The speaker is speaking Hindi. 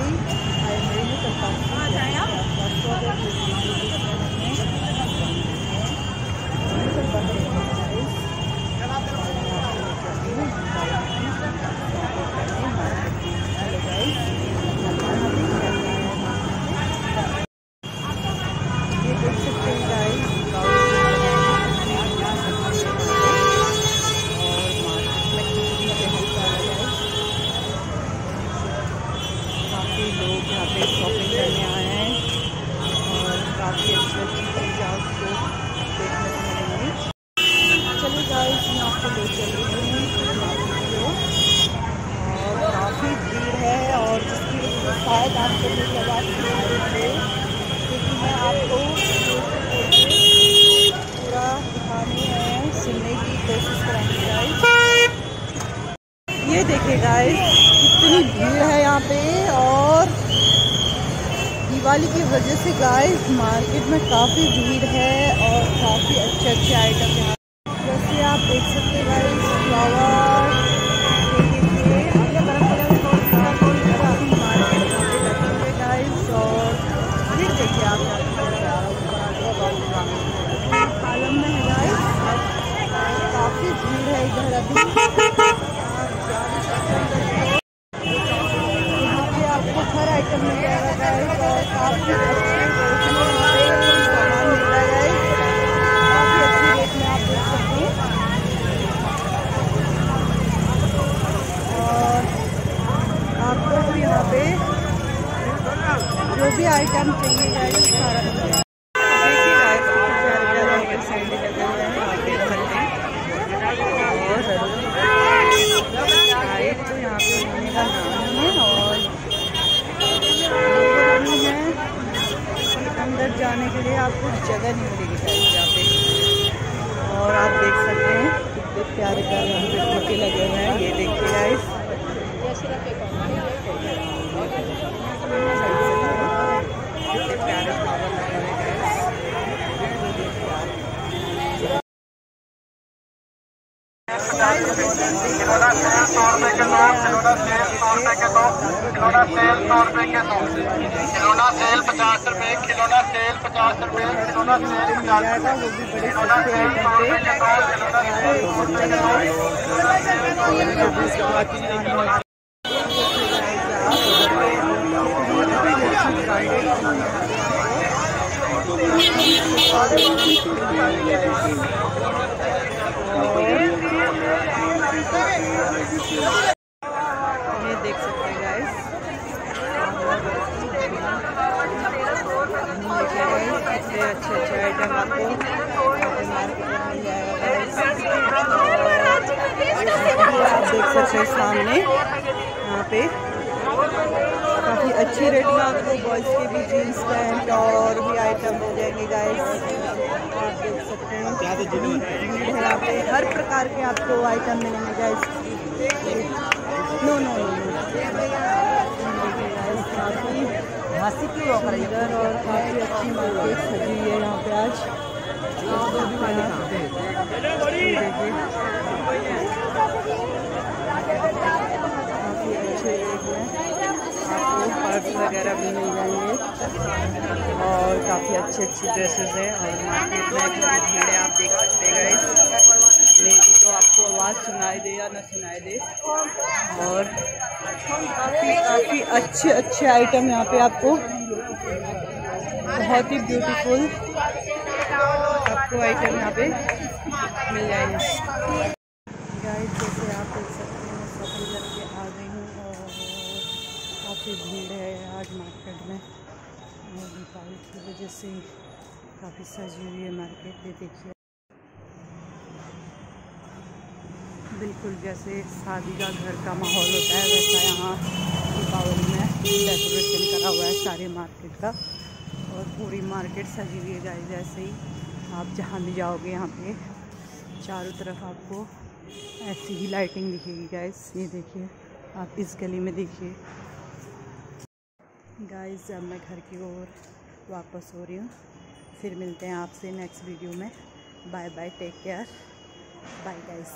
जैसे ही आई एम वेरी ये देख सकते हैं गाइस काफ़ी लोग यहाँ पे शॉपिंग करने आए हैं और काफ़ी अच्छी अच्छी चीज़ें आपको देखने को मिलेंगी चलिए गाइस मैं आपको ले चल रही हूँ और काफ़ी भीड़ है और जिसकी शायद आपको भी लगा क्योंकि मैं आपको पूरा दिखाने है सुनने की कोशिश करेंगे गाइस ये देखिए गाइस कितनी भीड़ है यहाँ पे और दिवाली की वजह से गाइस मार्केट में काफ़ी भीड़ है और काफ़ी अच्छे अच्छे आइटम यहाँ जैसे आप देख सकते हैं फ्लावर काफ़ी भीड़ है पे आपको हर आइटम मिल जाएगा काफ़ी अच्छे सामान मिल रहा है काफ़ी अच्छी रेट में आप देख सकते हैं और आपको यहाँ पे जो भी आइटम चाहिए सारा तो और अंदर जाने के लिए आपको जगह नहीं मिलेगी गाइस यहाँ पे और आप देख सकते हैं कितने प्यारे प्यारे यहाँ पे फूटे लगे हुए हैं ये देखिए गाइस लगे हुए हैं गाइस खिलौना सेल सौ रुपए खिलौना सेल सौ रुपए खिलौना सेल सौ रुपए के दो खिलौना सेल पचास रुपए खिलौना सेल पचास रुपए खिलौना सेल पचास जाएगा वो भी बड़े सस्ते आइटम पे ये देख सकते हैं गाइस अच्छे अच्छे आइटम आपको आप देख सकते हैं सामने, यहाँ पे। काफ़ी अच्छी रेट में आपको बॉयज़ के भी जीन्स पैंट और भी आइटम मिल जाएँगे गाइस आप देख सकते हैं। पे हर प्रकार के आपको आइटम मिलेंगे गाइस नो नो नो काफ़ी इधर और काफ़ी अच्छी मार्केट सजी है यहाँ पे आज। काफ़ी अच्छे रेट में आपको पर्स वगैरह भी मिल जाएँगे। और काफ़ी अच्छी अच्छी ड्रेसेस हैं। और मार्केट में काफ़ी भीड़ है, आप देख सकते गाइस मेरी तो आपको आवाज़ सुनाई दे या ना सुनाई दे। और काफ़ी काफ़ी अच्छे अच्छे आइटम यहाँ पे आपको। बहुत ही ब्यूटीफुल आपको आइटम यहाँ पे मिल जाएँगे गाइस जैसे आप देख सकते हैं मैं शॉपिंग करके आ गई हूँ और काफ़ी भीड़ है आज मार्केट में और दीपावली की वजह से काफ़ी सजी हुई है मार्केट ये देखिए। बिल्कुल जैसे शादी का घर का माहौल होता है, वैसा यहाँ दीपावली में डेकोरेशन करा हुआ है सारे मार्केट का और पूरी मार्केट सजी हुई है जैसे ही आप जहाँ भी जाओगे यहाँ पे, चारों तरफ़ आपको ऐसी ही लाइटिंग दिखेगी गाइस ये देखिए, आप इस गली में देखिए। गाइस अब मैं घर की ओर वापस हो रही हूँ। फिर मिलते हैं आपसे नेक्स्ट वीडियो में। Bye bye take care bye guys